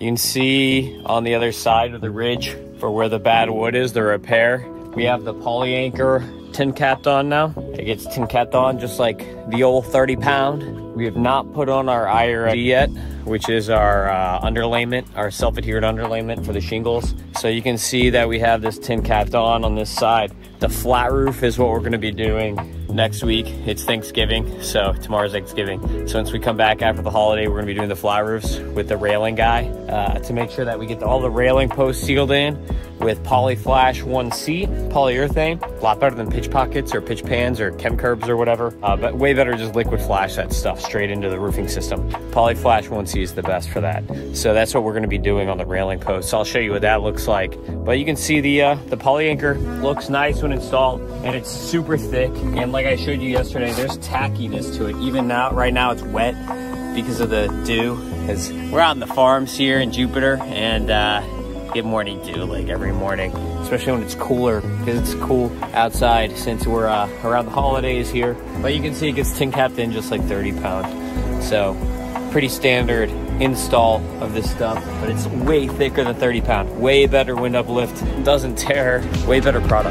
You can see on the other side of the ridge for where the bad wood is, the repair. We have the Polyanchor tin capped on now. It gets tin capped on just like the old 30 pound. We have not put on our IRD yet, which is our uh, underlayment, our self-adhered underlayment for the shingles. So you can see that we have this tin capped on on this side. The flat roof is what we're gonna be doing next week. It's Thanksgiving, so tomorrow's Thanksgiving. So once we come back after the holiday, we're gonna be doing the fly roofs with the railing guy uh, to make sure that we get all the railing posts sealed in with Polyflash 1C polyurethane. A lot better than pitch pockets or pitch pans or chem curbs or whatever, uh, but way better just liquid flash that stuff straight into the roofing system. Polyflash 1C is the best for that. So that's what we're gonna be doing on the railing posts. I'll show you what that looks like. But you can see the, uh, the Polyanchor looks nice when installed and it's super thick. And like I showed you yesterday, there's tackiness to it. Even now, right now it's wet because of the dew. Because we're out in the farms here in Jupiter and uh, get morning dew like every morning, especially when it's cooler because it's cool outside since we're uh, around the holidays here. But you can see it gets tin capped in just like 30 pound. So pretty standard install of this stuff, but it's way thicker than 30 pound. Way better wind uplift, doesn't tear, way better product.